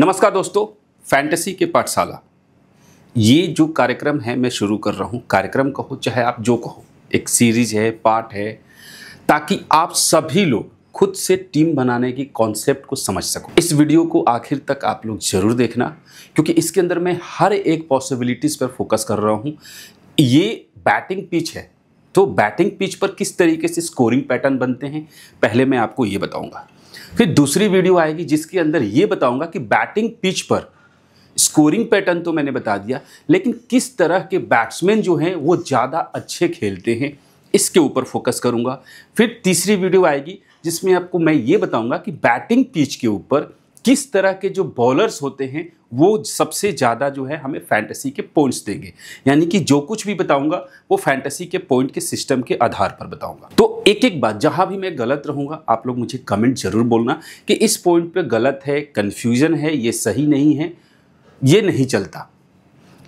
नमस्कार दोस्तों, फैंटेसी के पाठशाला। ये जो कार्यक्रम है, मैं शुरू कर रहा हूँ। कार्यक्रम कहो, चाहे आप जो कहो, एक सीरीज़ है पार्ट है, ताकि आप सभी लोग खुद से टीम बनाने की कॉन्सेप्ट को समझ सको। इस वीडियो को आखिर तक आप लोग ज़रूर देखना, क्योंकि इसके अंदर मैं हर एक पॉसिबिलिटीज़ पर फोकस कर रहा हूँ। ये बैटिंग पिच है। तो बैटिंग पिच पर किस तरीके से स्कोरिंग पैटर्न बनते हैं, पहले मैं आपको ये बताऊँगा। फिर दूसरी वीडियो आएगी जिसके अंदर ये बताऊँगा कि बैटिंग पिच पर स्कोरिंग पैटर्न तो मैंने बता दिया, लेकिन किस तरह के बैट्समैन जो हैं वो ज़्यादा अच्छे खेलते हैं, इसके ऊपर फोकस करूँगा। फिर तीसरी वीडियो आएगी जिसमें आपको मैं ये बताऊँगा कि बैटिंग पिच के ऊपर किस तरह के जो बॉलर्स होते हैं, वो सबसे ज़्यादा जो है हमें फैंटेसी के पॉइंट्स देंगे। यानी कि जो कुछ भी बताऊँगा, वो फैंटेसी के पॉइंट के सिस्टम के आधार पर बताऊँगा। तो एक एक बात, जहाँ भी मैं गलत रहूँगा, आप लोग मुझे कमेंट ज़रूर बोलना कि इस पॉइंट पे गलत है कन्फ्यूज़न है, ये सही नहीं है, ये नहीं चलता।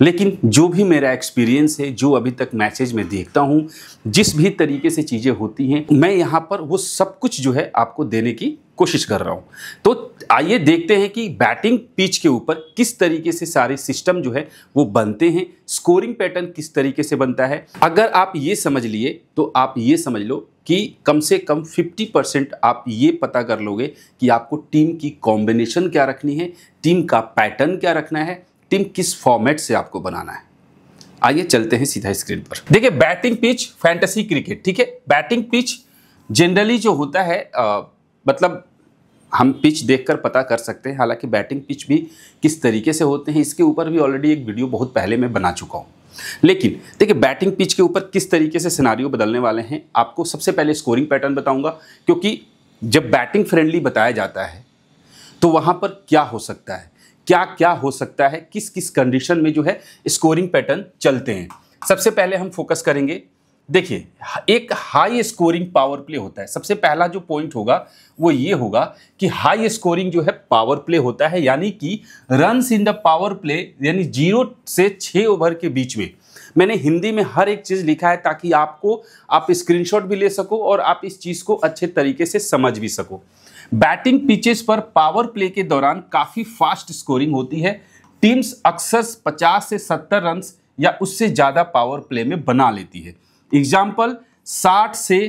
लेकिन जो भी मेरा एक्सपीरियंस है, जो अभी तक मैसेज में देखता हूँ, जिस भी तरीके से चीज़ें होती हैं, मैं यहाँ पर वो सब कुछ जो है आपको देने की कोशिश कर रहा हूँ। तो आइए देखते हैं कि बैटिंग पिच के ऊपर किस तरीके से सारे सिस्टम जो है वो बनते हैं स्कोरिंग पैटर्न किस तरीके से बनता है। अगर आप ये समझ लिए तो आप ये समझ लो कि कम से कम 50 परसेंट आप ये पता कर लोगे कि आपको टीम की कॉम्बिनेशन क्या रखनी है टीम का पैटर्न क्या रखना है टीम किस फॉर्मेट से आपको बनाना है? आइए चलते हैं सीधा स्क्रीन पर। देखिए बैटिंग पिच फैंटेसी क्रिकेट ठीक है? बैटिंग पिच जनरली जो होता है आ, मतलब हम पिच देखकर पता कर सकते हैं हालाँकि बैटिंग पिच भी किस तरीके से होते हैं इसके ऊपर भी ऑलरेडी एक वीडियो बहुत पहले मैं बना चुका हूँ। लेकिन देखिए बैटिंग पिच के ऊपर किस तरीके से सिनारियो बदलने वाले हैं आपको सबसे पहले स्कोरिंग पैटर्न बताऊँगा क्योंकि जब बैटिंग फ्रेंडली बताया जाता है तो वहाँ पर क्या हो सकता है? क्या क्या हो सकता है किस किस कंडीशन में जो है स्कोरिंग पैटर्न चलते हैं। सबसे पहले हम फोकस करेंगे। देखिए, एक हाई स्कोरिंग पावर प्ले होता है। सबसे पहला जो पॉइंट होगा, वो ये होगा कि हाई स्कोरिंग जो है पावर प्ले होता है, यानी कि runs in the power play यानी ज़ीरो से छः ओवर के बीच में। मैंने हिंदी में हर एक चीज़ लिखा है ताकि आपको, आप स्क्रीनशॉट भी ले सको और आप इस चीज़ को अच्छे तरीके से समझ भी सको। बैटिंग पिचेस पर पावर प्ले के दौरान काफ़ी फास्ट स्कोरिंग होती है। टीम्स अक्सर 50 से 70 रन या उससे ज़्यादा पावर प्ले में बना लेती है। एग्ज़ाम्पल 60 से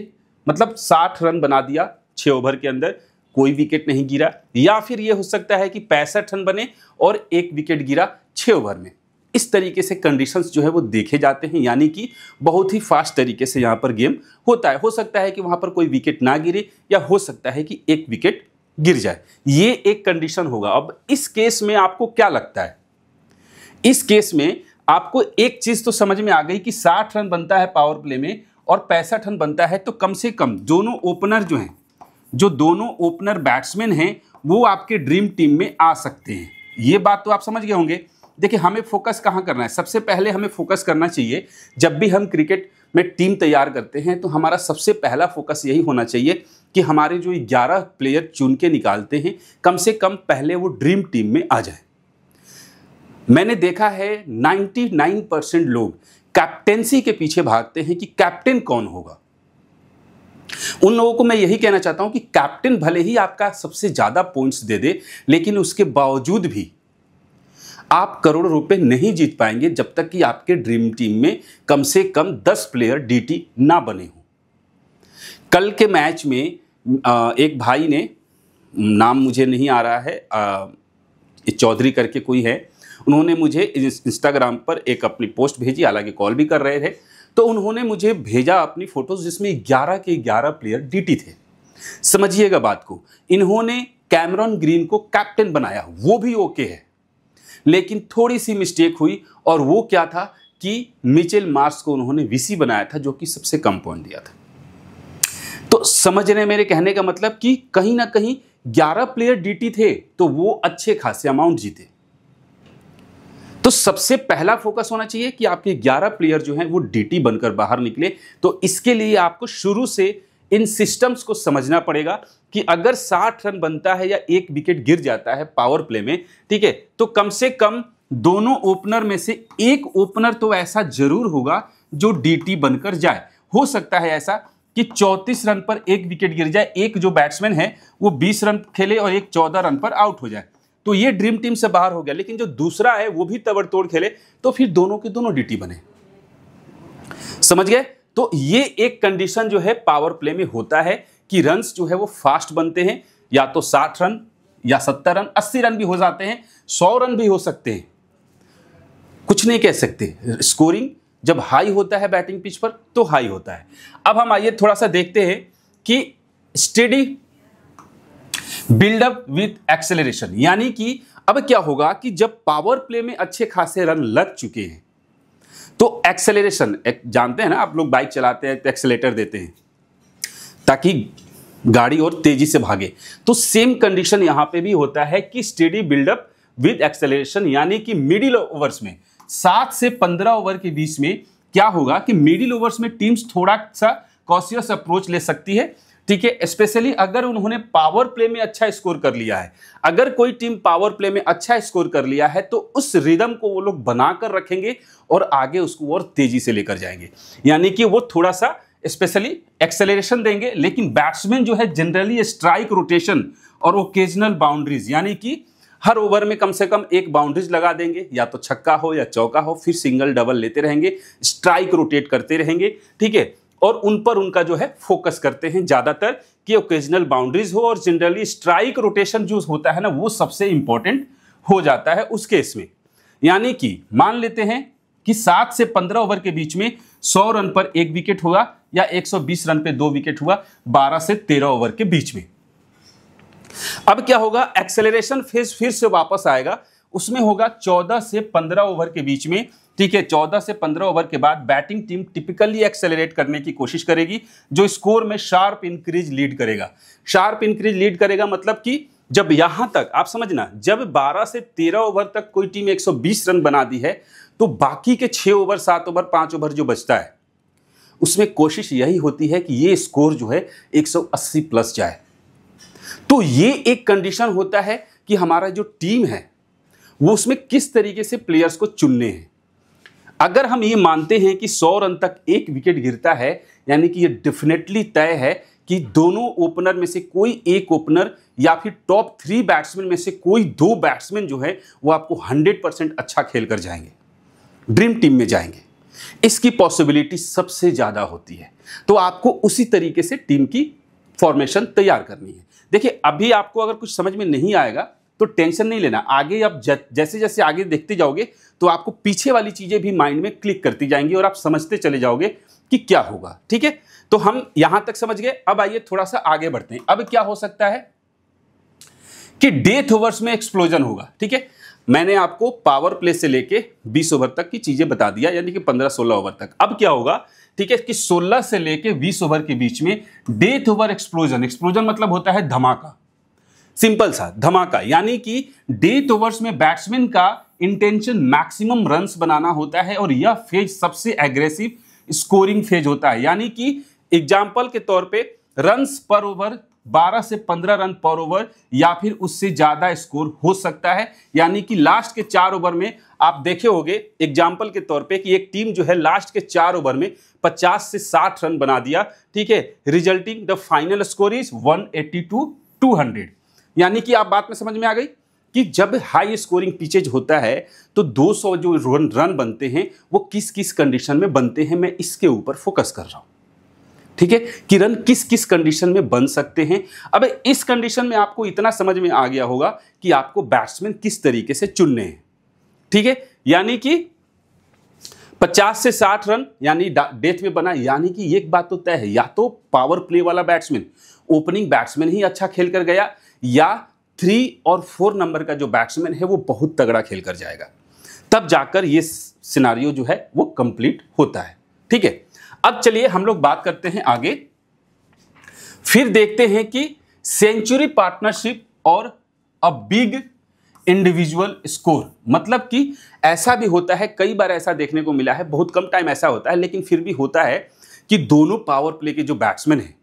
मतलब 60 रन बना दिया छः ओवर के अंदर, कोई विकेट नहीं गिरा। या फिर ये हो सकता है कि पैंसठ रन बने और एक विकेट गिरा छः ओवर में। इस तरीके से कंडीशंस जो है वो देखे जाते हैं, यानी कि बहुत ही फास्ट तरीके से यहाँ पर गेम होता है। हो सकता है कि वहाँ पर कोई विकेट ना गिरे, या हो सकता है कि एक विकेट गिर जाए। ये एक कंडीशन होगा। अब इस केस में आपको क्या लगता है? इस केस में आपको एक चीज़ तो समझ में आ गई कि 60 रन बनता है पावर प्ले में और पैंसठ रन बनता है तो कम से कम दोनों ओपनर जो हैं, जो दोनों ओपनर बैट्समैन हैं, वो आपके ड्रीम टीम में आ सकते हैं। ये बात तो आप समझ गए होंगे। देखिए, हमें फोकस कहाँ करना है? सबसे पहले हमें फोकस करना चाहिए, जब भी हम क्रिकेट में टीम तैयार करते हैं तो हमारा सबसे पहला फोकस यही होना चाहिए कि हमारे जो ग्यारह प्लेयर चुन के निकालते हैं, कम से कम पहले वो ड्रीम टीम में आ जाए। मैंने देखा है 99 परसेंट लोग कैप्टेंसी के पीछे भागते हैं कि कैप्टन कौन होगा। उन लोगों को मैं यही कहना चाहता हूँ कि कैप्टन भले ही आपका सबसे ज़्यादा पॉइंट्स दे दे, लेकिन उसके बावजूद भी आप करोड़ रुपए नहीं जीत पाएँगे जब तक कि आपके ड्रीम टीम में कम से कम 10 प्लेयर डीटी ना बने हों। कल के मैच में एक भाई ने, नाम मुझे नहीं आ रहा है चौधरी करके कोई है, उन्होंने मुझे इंस्टाग्राम पर एक अपनी पोस्ट भेजी, हालाँकि कॉल भी कर रहे थे तो उन्होंने मुझे भेजा अपनी फ़ोटोज़ जिसमें 11 के 11 प्लेयर डीटी थे। समझिएगा बात को, इन्होंने कैमरन ग्रीन को कैप्टन बनाया, वो भी ओके है। लेकिन थोड़ी सी मिस्टेक हुई और वो क्या था कि मिचेल मार्स को उन्होंने वीसी बनाया था जो कि सबसे कम पॉइंट दिया था। तो समझ रहे मेरे कहने का मतलब कि कहीं ना कहीं 11 प्लेयर डीटी थे तो वो अच्छे खासे अमाउंट जीते। तो सबसे पहला फोकस होना चाहिए कि आपके 11 प्लेयर जो हैं वो डीटी बनकर बाहर निकले। तो इसके लिए आपको शुरू से इन सिस्टम्स को समझना पड़ेगा कि अगर 60 रन बनता है या एक विकेट गिर जाता है पावर प्ले में, ठीक है तो कम से कम दोनों ओपनर में से एक ओपनर तो ऐसा ज़रूर होगा जो डीटी बनकर जाए। हो सकता है ऐसा कि 34 रन पर एक विकेट गिर जाए, एक जो बैट्समैन है, वो 20 रन खेले और एक 14 रन पर आउट हो जाए। तो ये ड्रीम टीम से बाहर हो गया, लेकिन जो दूसरा है, वो भी तबड़तोड़ खेले तो फिर दोनों के दोनों डीटी बने। समझ गए? तो ये एक कंडीशन जो है पावर प्ले में होता है कि रन्स जो है वो फास्ट बनते हैं, या तो साठ रन या सत्तर रन अस्सी रन भी हो जाते हैं, सौ रन भी हो सकते हैं। कुछ नहीं कह सकते। स्कोरिंग जब हाई होता है बैटिंग पिच पर तो हाई होता है। अब हम आइए थोड़ा सा देखते हैं कि स्टडी बिल्डअप विथ एक्सेलरेशन यानी कि अब क्या होगा कि जब पावर प्ले में अच्छे खासे रन लग चुके हैं तो एक्सेलरेशन एक जानते हैं ना, आप लोग बाइक चलाते हैं तो एक्सेलेटर देते हैं, ताकि गाड़ी और तेज़ी से भागे। तो सेम कंडीशन यहाँ पे भी होता है कि स्टेडी बिल्डअप विद एक्सेलरेशन यानी कि मिडिल ओवर्स में। सात से पंद्रह ओवर के बीच में क्या होगा कि मिडिल ओवर्स में टीम्स थोड़ा सा कॉशियस अप्रोच ले सकती है। ठीक है स्पेशली अगर उन्होंने पावर प्ले में अच्छा स्कोर कर लिया है, अगर कोई टीम पावर प्ले में अच्छा स्कोर कर लिया है तो उस रिदम को वो लोग बनाकर रखेंगे और आगे उसको और तेज़ी से लेकर जाएँगे। यानी कि वो थोड़ा सा स्पेशली एक्सेलरेशन देंगे, लेकिन बैट्समैन जो है जनरली स्ट्राइक रोटेशन और ओकेजनल बाउंड्रीज यानी कि हर ओवर में कम से कम एक बाउंड्रीज लगा देंगे, या तो छक्का हो या चौका हो, फिर सिंगल डबल लेते रहेंगे स्ट्राइक रोटेट करते रहेंगे, ठीक है? और उन पर उनका जो है फोकस करते हैं ज़्यादातर कि ओकेजनल बाउंड्रीज हो और जनरली स्ट्राइक रोटेशन जो होता है ना, वो सबसे इंपॉर्टेंट हो जाता है उस केस में। यानी कि मान लेते हैं कि सात से पंद्रह ओवर के बीच में सौ रन पर एक विकेट हुआ या 120 रन पे दो विकेट हुआ 12 से 13 ओवर के बीच में। अब क्या होगा? एक्सेलरेशन फ़ेज़ फिर से वापस आएगा। उसमें होगा 14 से 15 ओवर के बीच में ठीक है 14 से 15 ओवर के बाद बैटिंग टीम टिपिकली एक्सेलरेट करने की कोशिश करेगी, जो स्कोर में शार्प इंक्रीज लीड करेगा। शार्प इंक्रीज लीड करेगा मतलब कि जब यहाँ तक, आप समझना, जब 12 से 13 ओवर तक कोई टीम 120 रन बना दी है तो बाकी के 6 ओवर 7 ओवर 5 ओवर जो बचता है, उसमें कोशिश यही होती है कि ये स्कोर जो है 180 प्लस जाए। तो ये एक कंडीशन होता है कि हमारा जो टीम है, वो उसमें किस तरीके से प्लेयर्स को चुनने हैं। अगर हम ये मानते हैं कि 100 रन तक एक विकेट गिरता है, यानी कि ये डेफिनेटली तय है कि दोनों ओपनर में से कोई एक ओपनर या फिर टॉप थ्री बैट्समैन में से कोई दो बैट्समैन जो है, वो आपको 100 परसेंट अच्छा खेल कर जाएँगे। ड्रीम टीम में जाएँगे। इसकी पॉसिबिलिटी सबसे ज़्यादा होती है। तो आपको उसी तरीके से टीम की फॉर्मेशन तैयार करनी है। देखिए, अभी आपको अगर कुछ समझ में नहीं आएगा तो टेंशन नहीं लेना। आगे आप जैसे जैसे आगे देखते जाओगे तो आपको पीछे वाली चीज़ें भी माइंड में क्लिक करती जाएँगी और आप समझते चले जाओगे कि क्या होगा, ठीक है? तो हम यहाँ तक समझ गए। अब आइए थोड़ा सा आगे बढ़ते हैं। अब क्या हो सकता है कि डेथ ओवर्स में एक्सप्लोजन होगा, ठीक है? मैंने आपको पावर प्ले से लेके 20 ओवर तक की चीज़ें बता दिया, यानी कि 15-16 ओवर तक। अब क्या होगा, ठीक है, कि 16 से लेके 20 ओवर के बीच में डेथ ओवर एक्सप्लोजन एक्सप्लोजन मतलब होता है धमाका। सिंपल सा, धमाका, यानी कि डेथ ओवर्स में बैट्समैन का इंटेंशन मैक्सिमम रन्स बनाना होता है और यह फ़ेज़ सबसे एग्रेसिव स्कोरिंग फ़ेज़ होता है। यानी कि एग्ज़ाम्पल के तौर पे रन्स पर ओवर 12 से 15 रन पर ओवर या फिर उससे ज़्यादा स्कोर हो सकता है। यानी कि लास्ट के चार ओवर में आप देखे होंगे एग्ज़ाम्पल के तौर पे कि एक टीम जो है लास्ट के चार ओवर में 50 से 60 रन बना दिया। ठीक है resulting the final score is 180 to 200 यानी कि आप बात में समझ में आ गई कि जब हाई स्कोरिंग पिचेज होता है तो 200 जो रन रन बनते हैं, वो किस किस कंडीशन में बनते हैं, मैं इसके ऊपर फोकस कर रहा हूँ। ठीक है? कि रन किस किस कंडीशन में बन सकते हैं? अब इस कंडीशन में आपको इतना समझ में आ गया होगा कि आपको बैट्समैन किस तरीके से चुनने हैं। ठीक है? यानी कि 50 से 60 रन यानी डेथ में बना, यानी कि एक बात तो तय है, या तो पावर प्ले वाला बैट्समैन ओपनिंग बैट्समैन ही अच्छा खेल कर गया या थ्री और फोर नंबर का जो बैट्समैन है, वो बहुत तगड़ा खेल कर जाएगा। तब जाकर ये सिनारियो जो है, वो कंप्लीट होता है। ठीक है? अब चलिए हम लोग बात करते हैं आगे। फिर देखते हैं कि सेंचुरी पार्टनरशिप और अ बिग इंडिविजुअल स्कोर मतलब कि ऐसा भी होता है, कई बार ऐसा देखने को मिला है, बहुत कम टाइम ऐसा होता है, लेकिन फिर भी होता है कि दोनों पावर प्ले के जो बैट्समैन हैं,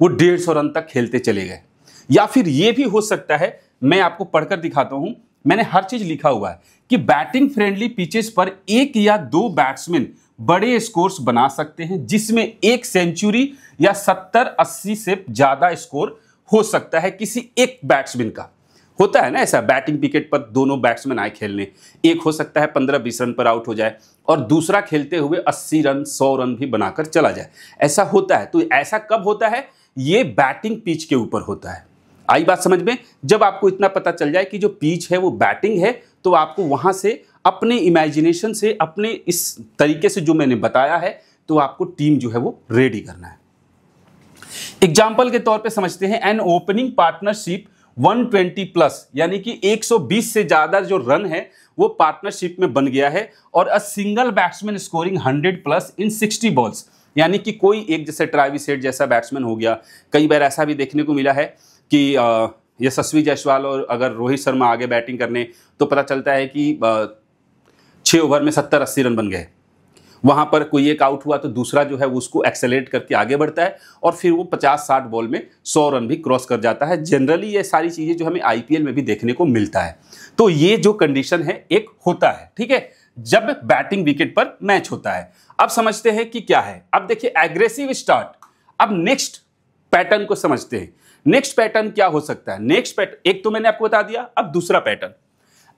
वो डेढ़ सौ रन तक खेलते चले गए। या फिर ये भी हो सकता है, मैं आपको पढ़कर दिखाता हूँ, मैंने हर चीज़ लिखा हुआ है कि बैटिंग फ्रेंडली पिचेस पर एक या दो बैट्समैन बड़े स्कोर्स बना सकते हैं, जिसमें एक सेंचुरी या सत्तर अस्सी से ज़्यादा स्कोर हो सकता है किसी एक बैट्समैन का। होता है ना ऐसा, बैटिंग विकेट पर दोनों बैट्समैन आए खेलने, एक हो सकता है पंद्रह बीस रन पर आउट हो जाए और दूसरा खेलते हुए अस्सी रन, सौ रन भी बनाकर चला जाए। ऐसा होता है तो ऐसा कब होता है? ये बैटिंग पिच के ऊपर होता है। आई बात समझ में? जब आपको इतना पता चल जाए कि जो पिच है, वो बैटिंग है तो आपको वहाँ से अपने इमेजिनेशन से, अपने इस तरीके से जो मैंने बताया है तो आपको टीम जो है वो रेडी करना है। एग्ज़ाम्पल के तौर पे समझते हैं एन ओपनिंग पार्टनरशिप 120 प्लस यानी कि 120 से ज़्यादा जो रन है, वो पार्टनरशिप में बन गया है, और a single batsman scoring 100 plus in 60 balls यानी कि कोई एक जैसे ट्रावी सेट जैसा बैट्समैन हो गया। कई बार ऐसा भी देखने को मिला है कि यशस्वी जायसवाल और अगर रोहित शर्मा आगे बैटिंग करने तो पता चलता है कि छः ओवर में सत्तर अस्सी रन बन गए। वहाँ पर कोई एक आउट हुआ तो दूसरा जो है उसको एक्सेलेट करके आगे बढ़ता है और फिर वो पचास साठ बॉल में सौ रन भी क्रॉस कर जाता है। जनरली ये सारी चीज़ें जो हमें आईपीएल में भी देखने को मिलता है। तो ये जो कंडीशन है, एक होता है, ठीक है? जब बैटिंग विकेट पर मैच होता है। अब समझते हैं कि क्या है? अब देखिए एग्रेसिव स्टार्ट अब नेक्स्ट पैटर्न को समझते हैं। नेक्स्ट पैटर्न क्या हो सकता है? नेक्स्ट पैटर्न एक तो मैंने आपको बता दिया, अब दूसरा पैटर्न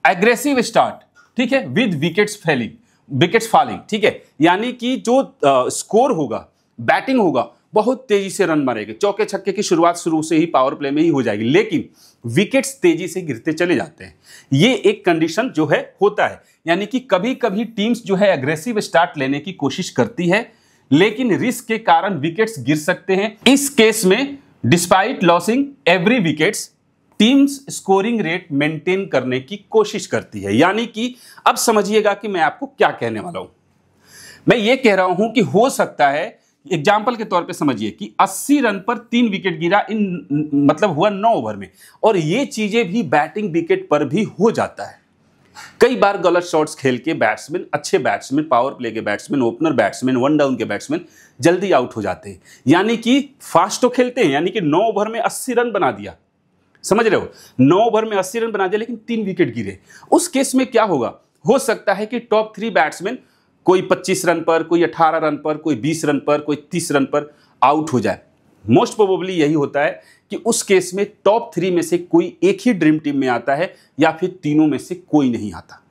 एग्रेसिव स्टार्ट ठीक है? With wickets failing wickets falling ठीक है? यानी कि जो स्कोर होगा बैटिंग होगा, बहुत तेज़ी से रन मारेंगे। चौके छक्के की शुरुआत शुरू से ही पावर प्ले में ही हो जाएगी। लेकिन विकेट्स तेज़ी से गिरते चले जाते हैं। ये एक कंडीशन जो है, होता है। यानी कि कभी कभी टीम्स जो है अग्रेसिव स्टार्ट लेने की कोशिश करती है, लेकिन रिस्क के कारण विकेट्स गिर सकते हैं। इस केस में despite losing every wickets teams scoring rate maintain करने की कोशिश करती है। यानी कि अब समझिएगा कि मैं आपको क्या कहने वाला हूँ। मैं ये कह रहा हूँ कि हो सकता है एग्ज़ाम्पल के तौर पे समझिए कि 80 रन पर तीन विकेट गिरा इन मतलब हुआ नौ ओवर में। और ये चीज़ें भी बैटिंग विकेट पर भी हो जाता है। कई बार गलत शॉट्स खेल के बैट्समैन अच्छे बैट्समैन पावर प्ले के batsman opener batsman one down के बैट्समैन जल्दी आउट हो जाते हैं। यानी कि फास्ट तो खेलते हैं, यानी कि नौ ओवर में अस्सी रन बना दिया। समझ रहे हो? नौ ओवर में अस्सी रन बना दिया, लेकिन तीन विकेट गिरे। उस केस में क्या होगा? हो सकता है कि टॉप थ्री बैट्समैन कोई 25 रन पर, कोई 18 रन पर, कोई 20 रन पर, कोई 30 रन पर आउट हो जाए। मोस्ट प्रोबेबली यही होता है कि उस केस में टॉप थ्री में से कोई एक ही ड्रीम टीम में आता है या फिर तीनों में से कोई नहीं आता।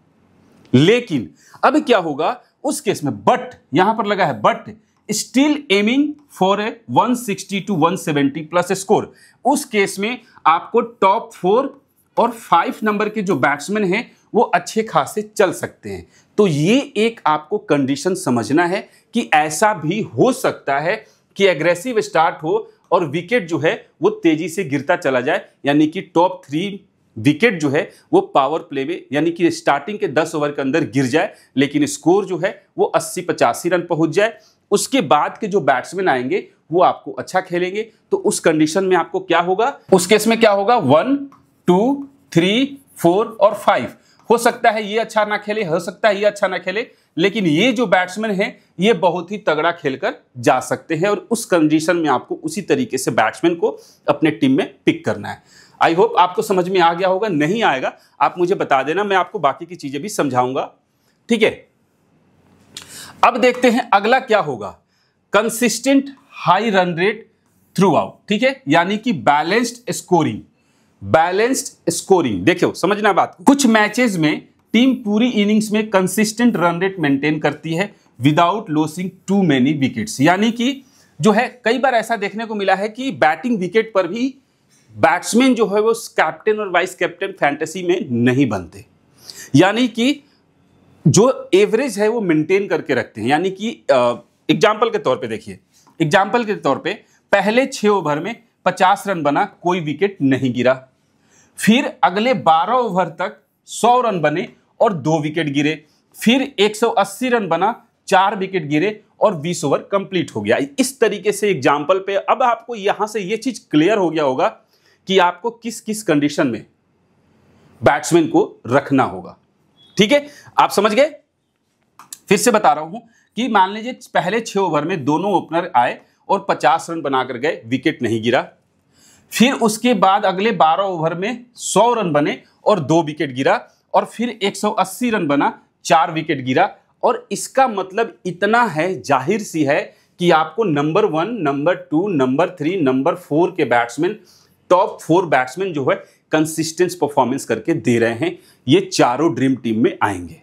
लेकिन अब क्या होगा उस केस में बट यहाँ पर लगा है but still aiming for a 160 to 170 plus score उस केस में आपको टॉप फोर और फाइव नंबर के जो बैट्समैन हैं, वो अच्छे खासे चल सकते हैं। तो ये एक आपको कंडीशन समझना है कि ऐसा भी हो सकता है कि एग्रेसिव स्टार्ट हो और विकेट जो है, वो तेज़ी से गिरता चला जाए, यानी कि टॉप थ्री विकेट जो है, वो पावर प्ले में, यानी कि स्टार्टिंग के 10 ओवर के अंदर गिर जाए, लेकिन स्कोर जो है, वो 80 पचासी रन पहुँच जाए। उसके बाद के जो बैट्समैन आएँगे, वो आपको अच्छा खेलेंगे। तो उस कंडीशन में आपको क्या होगा? उस केस में क्या होगा? वन टू थ्री फोर और फाइव हो सकता है ये अच्छा ना खेले, हो सकता है ये अच्छा ना खेले, लेकिन ये जो बैट्समैन है, ये बहुत ही तगड़ा खेलकर जा सकते हैं और उस कंडीशन में आपको उसी तरीके से बैट्समैन को अपने टीम में पिक करना है। आई होप आपको समझ में आ गया होगा, नहीं आएगा, आप मुझे बता देना, मैं आपको बाकी की चीज़ें भी समझाऊँगा। ठीक है? अब देखते हैं अगला क्या होगा। Consistent high run rate throughout ठीक है? यानी कि बैलेंस्ड स्कोरिंग बैलेंस्ड स्कोरिंग। देखो समझना बात। कुछ मैचेस में टीम पूरी इनिंग्स में कंसिस्टेंट रन रेट मेंटेन करती है without losing too many wickets यानी कि जो है, कई बार ऐसा देखने को मिला है कि बैटिंग विकेट पर भी बैट्समैन जो है वो कैप्टन और वाइस कैप्टन फैंटेसी में नहीं बनते। यानी कि जो एवरेज है वो मेंटेन करके रखते हैं। यानी कि एग्ज़ाम्पल के तौर पे देखिए। एग्ज़ाम्पल के तौर पे पहले छह ओवर में पचास रन बना, कोई विकेट नहीं गिरा। फिर अगले बारह ओवर तक सौ रन बने और दो विकेट गिरे। फिर 180 रन बना, चार विकेट गिरे और 20 ओवर कंप्लीट हो गया। इस तरीके से एग्ज़ाम्पल पे अब आपको यहाँ से ये चीज़ क्लियर हो गया होगा कि आपको किस किस कंडीशन में बैट्समैन को रखना होगा। ठीक है? आप समझ गए? फिर से बता रहा हूँ कि मान लीजिए पहले छह ओवर में दोनों ओपनर आए और 50 रन बनाकर गए, विकेट नहीं गिरा। फिर उसके बाद अगले 12 ओवर में 100 रन बने और दो विकेट गिरा और फिर 180 रन बना, चार विकेट गिरा। और इसका मतलब इतना है, ज़ाहिर सी है कि आपको number one, number two, number three, number four के बैट्समैन, टॉप फोर बैट्समैन जो है कंसिस्टेंस परफॉर्मेंस करके दे रहे हैं। ये चारों ड्रीम टीम में आएँगे।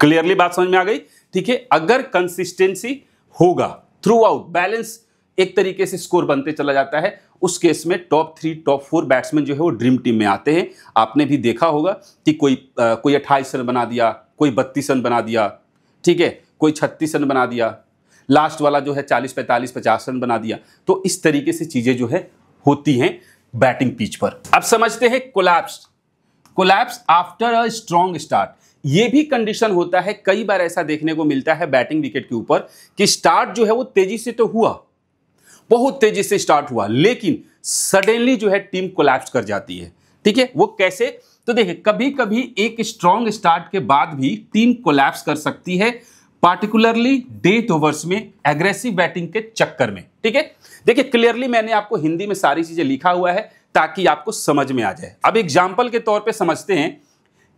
क्लियरली बात समझ में आ गई? ठीक है, अगर कंसिस्टेंसी होगा थ्रू आउट बैलेंस एक तरीके से स्कोर बनते चला जाता है उस केस में top three top four batsman जो है वो ड्रीम टीम में आते हैं। आपने भी देखा होगा कि कोई आ, कोई अट्ठाईस रन बना दिया कोई बत्तीस रन बना दिया ठीक है कोई छत्तीस रन बना दिया लास्ट वाला जो है चालीस पैंतालीस पचास रन बना दिया। तो इस तरीके से चीज़ें जो है होती हैं बैटिंग पिच पर। अब समझते हैं collapse. Collapse after a strong start. ये भी कंडीशन होता है कई बार ऐसा देखने को मिलता है बैटिंग विकेट के ऊपर कि स्टार्ट जो है वो तेज़ी से तो हुआ बहुत तेज़ी से स्टार्ट हुआ, लेकिन सडनली जो है टीम कोलैप्स कर जाती है। ठीक है? वो कैसे? तो देखिए कभी कभी एक स्ट्रॉन्ग स्टार्ट के बाद भी टीम कोलैप्स कर सकती है पार्टिकुलरली डेथ ओवर्स में एग्रेसिव बैटिंग के चक्कर में। ठीक है? देखिए क्लियरली मैंने आपको हिंदी में सारी चीज़ें लिखा हुआ है ताकि आपको समझ में आ जाए। अब एग्ज़ाम्पल के तौर पे समझते हैं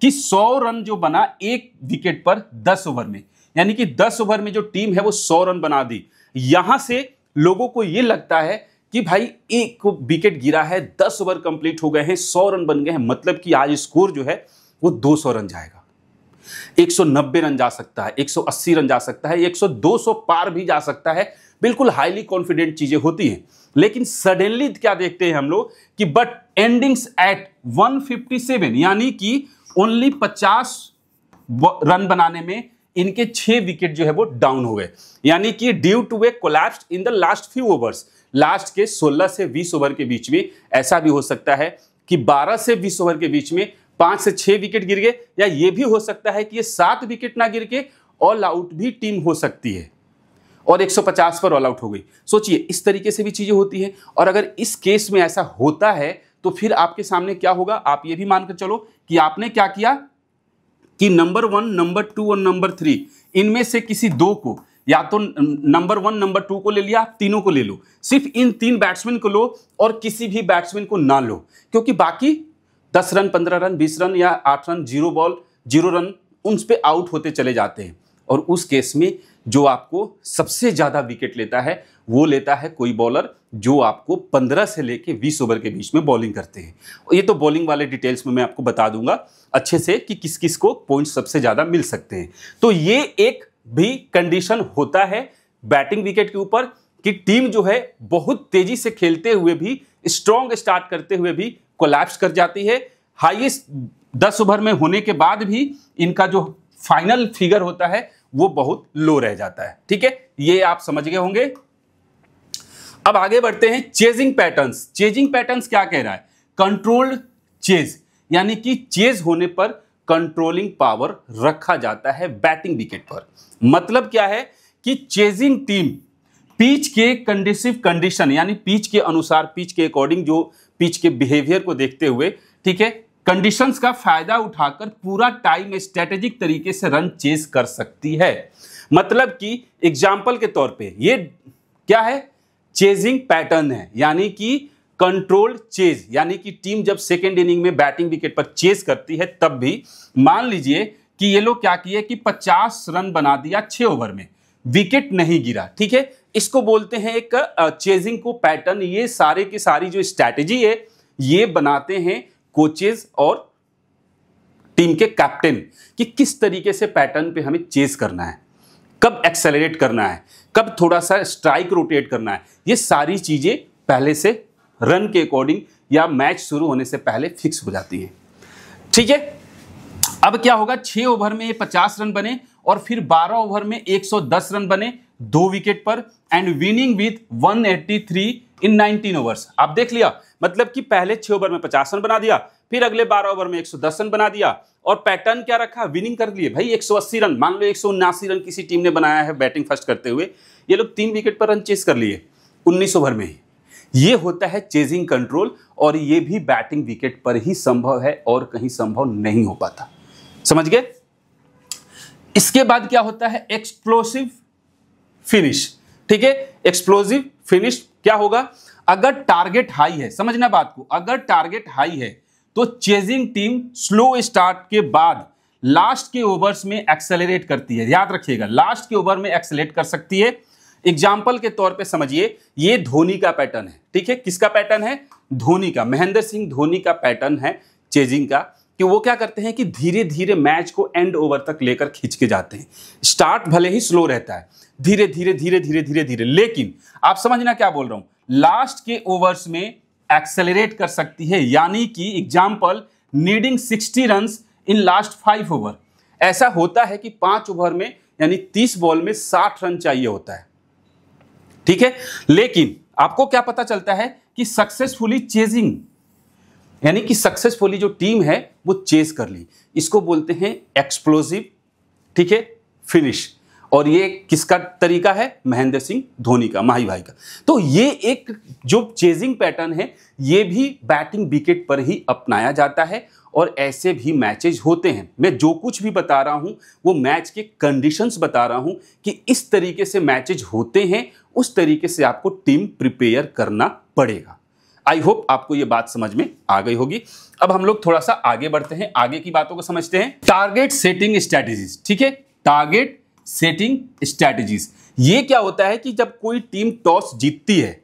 कि 100 रन जो बना एक विकेट पर 10 ओवर में, यानी कि 10 ओवर में जो टीम है वो 100 रन बना दी। यहाँ से लोगों को ये लगता है कि भाई, एक विकेट गिरा है 10 ओवर कंप्लीट हो गए हैं, सौ रन बन गए हैं मतलब कि आज स्कोर जो है वो 200 रन जाएगा। 190 रन जा सकता है 180 रन जा सकता है 100 200 पार भी जा सकता है। बिल्कुल हाईली कॉन्फिडेंट चीज़ें होती हैं। लेकिन सडनली क्या देखते हैं हम लोग कि बट एंडिंग्स एट 157 यानी कि ओनली 50 रन बनाने में इनके छह विकेट जो है वो डाउन हो गए। यानी कि due to a collapse in the last few overs last के 16 से 20 ओवर के बीच में ऐसा भी हो सकता है कि 12 से 20 ओवर के बीच में पाँच से छह विकेट गिर गए, या ये भी हो सकता है कि ये सात विकेट ना गिर के ऑल आउट भी टीम हो सकती है। और 150 पर ऑल आउट हो गई। सोचिए, इस तरीके से भी चीज़ें होती हैं। और अगर इस केस में ऐसा होता है तो फिर आपके सामने क्या होगा? आप ये भी मानकर चलो कि आपने क्या किया? कि नंबर वन, नंबर टू और नंबर थ्री, इनमें से किसी दो को, या तो नंबर वन, नंबर टू को ले लिया आप तीनों को ले लो। सिर्फ़ इन तीन बैट्समैन को लो और किसी भी बैट्समैन को ना लो, क्योंकि बाकी दस रन, पंद्रह रन, बीस रन या आठ run, zero ball, zero run उन पे आउट होते चले जाते हैं। और उस केस में जो आपको सबसे ज़्यादा विकेट लेता है, वो लेता है कोई बॉलर जो आपको 15 से लेके 20 ओवर के बीच में बॉलिंग करते हैं। ये तो बॉलिंग वाले डिटेल्स में मैं आपको बता दूँगा अच्छे से कि किस किस को पॉइंट सबसे ज़्यादा मिल सकते हैं। तो ये एक भी कंडीशन होता है बैटिंग विकेट के ऊपर कि टीम जो है बहुत तेज़ी से खेलते हुए भी स्ट्रॉन्ग स्टार्ट करते हुए भी कोलैप्स कर जाती है। हाईएस्ट दस ओवर में होने के बाद भी इनका जो फाइनल फिगर होता है, वो बहुत लो रह जाता है। ठीक है? ये आप समझ गए होंगे। अब आगे बढ़ते हैं चेजिंग पैटर्न्स चेजिंग पैटर्न्स क्या कह रहा है? कंट्रोल्ड चेज यानी कि चेज होने पर कंट्रोलिंग पावर रखा जाता है बैटिंग विकेट पर. मतलब क्या है? कि चेजिंग टीम पिच के कंडीसिव कंडीशन यानी पिच के अनुसार पिच के अकॉर्डिंग जो पिच के बिहेवियर को देखते हुए, ठीक है? कंडीशंस का फ़ायदा उठाकर पूरा टाइम स्ट्रेटेजिक तरीके से रन चेज कर सकती है. मतलब कि एग्ज़ाम्पल के तौर पे ये क्या है? चेजिंग पैटर्न है, यानी कि कंट्रोल्ड चेज यानी कि टीम जब सेकेंड इनिंग में बैटिंग विकेट पर चेज करती है, तब भी मान लीजिए कि ये लोग क्या किए कि 50 रन बना दिया छह ओवर में। विकेट नहीं गिरा, ठीक है? इसको बोलते हैं एक चेजिंग को पैटर्न ये सारे की सारी जो स्ट्रैटेजी है, ये बनाते हैं कोचेज और टीम के कैप्टन कि किस तरीके से पैटर्न पे हमें चेज करना है। कब एक्सेलरेट करना है, कब थोड़ा सा स्ट्राइक रोटेट करना है, ये सारी चीज़ें पहले से रन के अकॉर्डिंग या मैच शुरू होने से पहले फिक्स हो जाती है। ठीक है? अब क्या होगा? छह ओवर में ये पचास रन बने और फिर बारह ओवर में 110 रन बने दो विकेट पर and winning with 183 in 19 overs आप देख लिया? मतलब कि पहले छह ओवर में 50 रन बना दिया फिर अगले 12 ओवर में 110 रन बना दिया और पैटर्न क्या रखा? विनिंग कर लिए। भाई 180 रन। मान लो एक रन किसी टीम ने बनाया है बैटिंग फ़र्स्ट करते हुए। ये लोग तीन विकेट पर रन चेस कर लिए उन्नीस ओवर में। ये होता है चेजिंग कंट्रोल और ये भी बैटिंग विकेट पर ही संभव है और कहीं संभव नहीं हो पाता। समझ गए? इसके बाद क्या होता है? एक्सप्लोसिव फिनिश ठीक है? एक्सप्लोसिव फिनिश क्या होगा? अगर टारगेट हाई है, समझना बात को, अगर टारगेट हाई है तो चेजिंग टीम स्लो स्टार्ट के बाद लास्ट के ओवर्स में एक्सेलरेट करती है। याद रखिएगा लास्ट के ओवर में एक्सेलेट कर सकती है। एग्ज़ाम्पल के तौर पे समझिए, ये धोनी का पैटर्न है। ठीक है, किसका पैटर्न है? धोनी का, महेंद्र सिंह धोनी का पैटर्न है चेजिंग का, कि वो क्या करते हैं कि धीरे धीरे मैच को एंड ओवर तक लेकर खींच के जाते हैं। स्टार्ट भले ही स्लो रहता है धीरे धीरे धीरे धीरे धीरे धीरे लेकिन आप समझना क्या बोल रहा हूँ? लास्ट के ओवर्स में एक्सेलरेट कर सकती है, यानी कि example needing 60 run in last five over ऐसा होता है कि पाँच ओवर में, यानी 30 बॉल में 60 रन चाहिए होता है। ठीक है? लेकिन आपको क्या पता चलता है कि सक्सेसफुली चेजिंग यानी कि सक्सेसफुली जो टीम है, वो चेज कर ली। इसको बोलते हैं एक्सप्लोजिव ठीक है? फिनिश और ये किसका तरीका है? महेंद्र सिंह धोनी का, माही भाई का। तो ये एक जो चेजिंग पैटर्न है, ये भी बैटिंग विकेट पर ही अपनाया जाता है और ऐसे भी मैचेज होते हैं। मैं जो कुछ भी बता रहा हूँ, वो मैच के कंडीशंस बता रहा हूँ कि इस तरीके से मैचेज होते हैं, उस तरीके से आपको टीम प्रिपेयर करना पड़ेगा। आई होप आपको ये बात समझ में आ गई होगी। अब हम लोग थोड़ा सा आगे बढ़ते हैं, आगे की बातों को समझते हैं। टारगेट सेटिंग स्ट्रैटेजीज ठीक है? टारगेट सेटिंग स्ट्रैटेजीज ये क्या होता है कि जब कोई टीम टॉस जीतती है,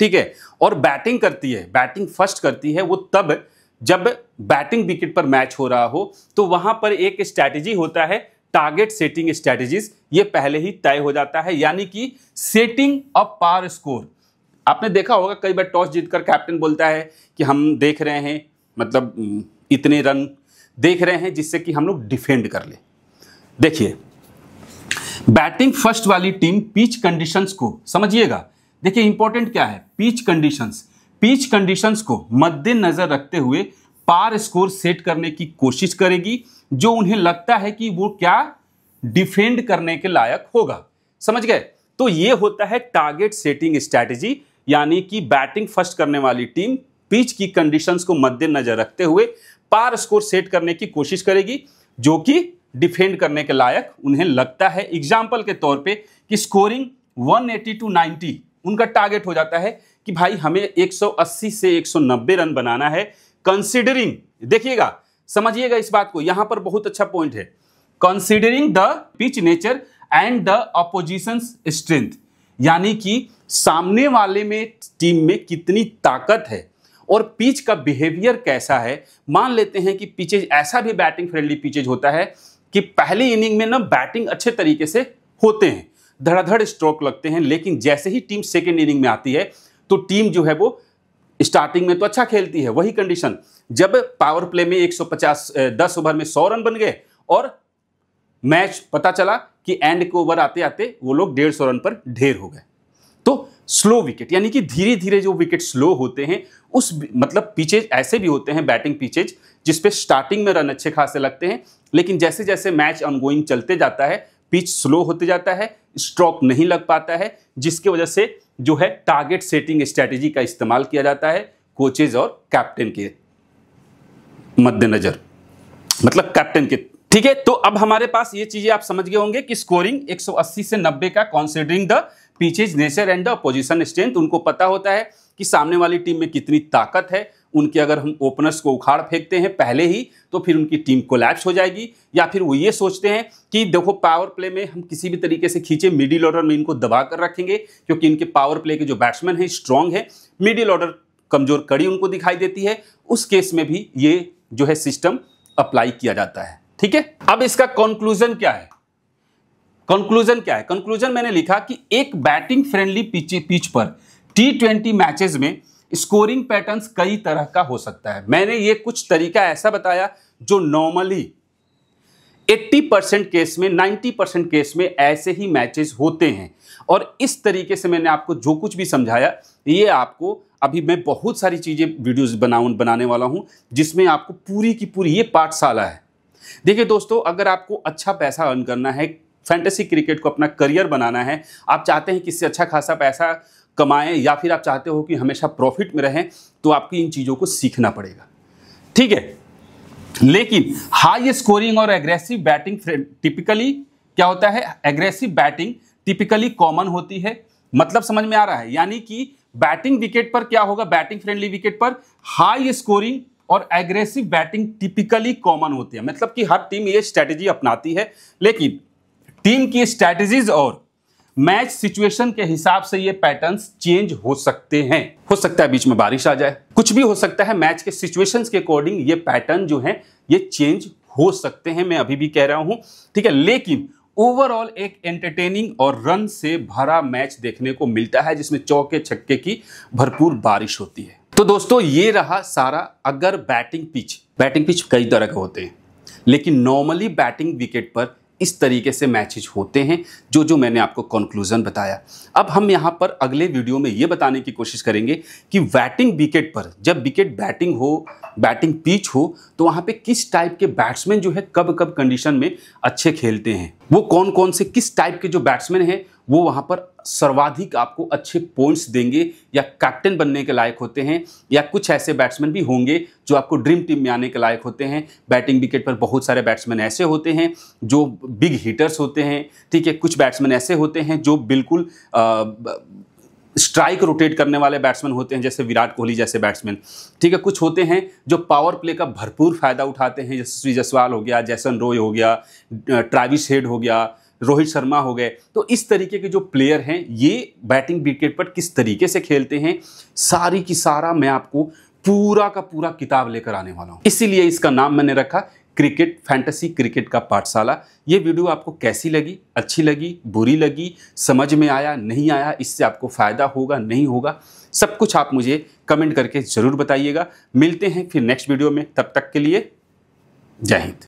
ठीक है, और बैटिंग करती है, बैटिंग फ़र्स्ट करती है, वो तब जब बैटिंग विकेट पर मैच हो रहा हो तो वहाँ पर एक स्ट्रैटेजी होता है टारगेट सेटिंग स्ट्रैटेजीज ये पहले ही तय हो जाता है, यानी कि सेटिंग ऑफ़ पार स्कोर आपने देखा होगा, कई बार टॉस जीतकर कैप्टन बोलता है कि हम देख रहे हैं मतलब इतने रन देख रहे हैं जिससे कि हम लोग डिफेंड कर ले। देखिए बैटिंग फ़र्स्ट वाली टीम पिच कंडीशंस को, समझिएगा। देखिए इंपॉर्टेंट क्या है? Pitch conditions. पिच कंडीशंस को मद्देनजर रखते हुए पार स्कोर सेट करने की कोशिश करेगी, जो उन्हें लगता है कि वो क्या डिफेंड करने के लायक होगा। समझ गए? तो ये होता है टारगेट सेटिंग स्ट्रैटेजी यानी कि बैटिंग फ़र्स्ट करने वाली टीम पिच की कंडीशंस को मद्देनजर रखते हुए पार स्कोर सेट करने की कोशिश करेगी, जो कि डिफेंड करने के लायक उन्हें लगता है। एग्ज़ाम्पल के तौर पे कि स्कोरिंग 180 टू 90 उनका टारगेट हो जाता है कि भाई हमें 180 से 190 रन बनाना है। कंसिडरिंग देखिएगा, समझिएगा इस बात को, यहाँ पर बहुत अच्छा पॉइंट है। Considering the pitch nature and the opposition strength यानी कि सामने वाले में टीम में कितनी ताकत है और पिच का बिहेवियर कैसा है। मान लेते हैं कि पिचेज ऐसा भी बैटिंग फ्रेंडली पिचेज होता है कि पहली इनिंग में ना बैटिंग अच्छे तरीके से होते हैं। धड़ाधड़ स्ट्रोक लगते हैं, लेकिन जैसे ही टीम सेकेंड इनिंग में आती है तो टीम जो है वो स्टार्टिंग में तो अच्छा खेलती है, वही कंडीशन। जब पावर प्ले में 150 10 ओवर में 100 रन बन गए और मैच पता चला कि एंड के ओवर आते आते वो लोग डेढ़ सौ रन पर ढेर हो गए। तो स्लो विकेट, यानी कि धीरे धीरे जो विकेट स्लो होते हैं, उस मतलब पिचेज ऐसे भी होते हैं, बैटिंग पिचेज जिसपे स्टार्टिंग में रन अच्छे खासे लगते हैं लेकिन जैसे जैसे मैच ऑनगोइंग चलते जाता है पिच स्लो होते जाता है स्ट्रोक नहीं लग पाता है, जिसकी वजह से जो है टारगेट सेटिंग स्ट्रैटेजी का इस्तेमाल किया जाता है कोचेज और कैप्टन के मद्देनजर। मतलब कैप्टन के। ठीक है तो अब हमारे पास ये चीज़ें आप समझ गए होंगे कि स्कोरिंग 180 से 90 का considering the pitches nature and the position strength उनको पता होता है। कि सामने वाली टीम में कितनी ताकत है, उनके अगर हम ओपनर्स को उखाड़ फेंकते हैं पहले ही तो फिर उनकी टीम कोलैप्स हो जाएगी। या फिर वो ये सोचते हैं कि देखो, पावर प्ले में हम किसी भी तरीके से खींचे, मिडिल ऑर्डर में इनको दबा कर रखेंगे, क्योंकि इनके पावर प्ले के जो बैट्समैन हैं स्ट्रांग है, मिडिल ऑर्डर कमज़ोर कड़ी उनको दिखाई देती है। उस केस में भी ये जो है सिस्टम अप्लाई किया जाता है। ठीक है? अब इसका कंक्लूजन क्या है? कंक्लूजन क्या है? कंक्लूजन मैंने लिखा कि एक बैटिंग फ्रेंडली पिच पिच पर टी ट्वेंटी मैचेज में स्कोरिंग पैटर्न्स कई तरह का हो सकता है। मैंने ये कुछ तरीका ऐसा बताया जो नॉर्मली 80 परसेंट केस में 90 परसेंट केस में ऐसे ही मैचेस होते हैं। और इस तरीके से मैंने आपको जो कुछ भी समझाया, ये आपको अभी मैं बहुत सारी चीज़ें वीडियोस बनाऊँ बनाने वाला हूँ, जिसमें आपको पूरी की पूरी ये पाठशाला है। देखिए दोस्तों, अगर आपको अच्छा पैसा अर्न करना है फैंटेसी क्रिकेट को अपना करियर बनाना है, आप चाहते हैं कि इससे अच्छा खासा पैसा कमाएँ या फिर आप चाहते हो कि हमेशा प्रॉफिट में रहें तो आपको इन चीज़ों को सीखना पड़ेगा। ठीक है? लेकिन हाई स्कोरिंग और एग्रेसिव बैटिंग टिपिकली क्या होता है? एग्रेसिव बैटिंग टिपिकली कॉमन होती है। मतलब समझ में आ रहा है? यानी कि बैटिंग विकेट पर क्या होगा? बैटिंग फ्रेंडली विकेट पर हाई स्कोरिंग और एग्रेसिव बैटिंग टिपिकली कॉमन होती है। मतलब कि हर टीम ये स्ट्रेटेजी अपनाती है। लेकिन टीम की स्ट्रेटेजीज और मैच सिचुएशन के हिसाब से ये पैटर्न्स चेंज हो सकते हैं। हो सकता है बीच में बारिश आ जाए। कुछ भी हो सकता है, मैच के सिचुएशंस के अकॉर्डिंग ये पैटर्न जो है, ये चेंज हो सकते हैं, मैं अभी भी कह रहा हूँ। ठीक है, लेकिन ओवरऑल एक एंटरटेनिंग और रन से भरा मैच देखने को मिलता है, जिसमें चौके छक्के की भरपूर बारिश होती है। तो दोस्तों, ये रहा सारा अगर बैटिंग पिच बैटिंग पिच कई तरह के होते हैं, लेकिन नॉर्मली बैटिंग विकेट पर इस तरीके से मैचेज होते हैं, जो जो मैंने आपको कंक्लूजन बताया। अब हम यहाँ पर अगले वीडियो में ये बताने की कोशिश करेंगे कि बैटिंग विकेट पर, जब विकेट बैटिंग हो बैटिंग पिच हो तो वहाँ पे किस टाइप के बैट्समैन जो है, कब कब कंडीशन में अच्छे खेलते हैं? वो कौन कौन से, किस टाइप के जो बैट्समैन हैं, वो वहाँ पर सर्वाधिक आपको अच्छे पॉइंट्स देंगे या कैप्टन बनने के लायक होते हैं या कुछ ऐसे बैट्समैन भी होंगे जो आपको ड्रीम टीम में आने के लायक होते हैं। बैटिंग विकेट पर बहुत सारे बैट्समैन ऐसे होते हैं जो बिग हिटर्स होते हैं। ठीक है, कुछ बैट्समैन ऐसे होते हैं जो बिल्कुल स्ट्राइक रोटेट करने वाले बैट्समैन होते हैं, जैसे विराट कोहली जैसे बैट्समैन ठीक है, कुछ होते हैं जो पावर प्ले का भरपूर फ़ायदा उठाते हैं, जैसे श्री जसवाल हो गया, जैसन रॉय हो गया ट्राविस हेड हो गया रोहित शर्मा हो गए। तो इस तरीके के जो प्लेयर हैं, ये बैटिंग विकेट पर किस तरीके से खेलते हैं, सारी की सारा मैं आपको पूरा का पूरा किताब लेकर आने वाला हूँ। इसीलिए इसका नाम मैंने रखा क्रिकेट फैंटेसी क्रिकेट का पाठशाला। ये वीडियो आपको कैसी लगी? अच्छी लगी? बुरी लगी? समझ में आया? नहीं आया? इससे आपको फ़ायदा होगा? नहीं होगा? सब कुछ आप मुझे कमेंट करके ज़रूर बताइएगा। मिलते हैं फिर नेक्स्ट वीडियो में। तब तक के लिए जय हिंद।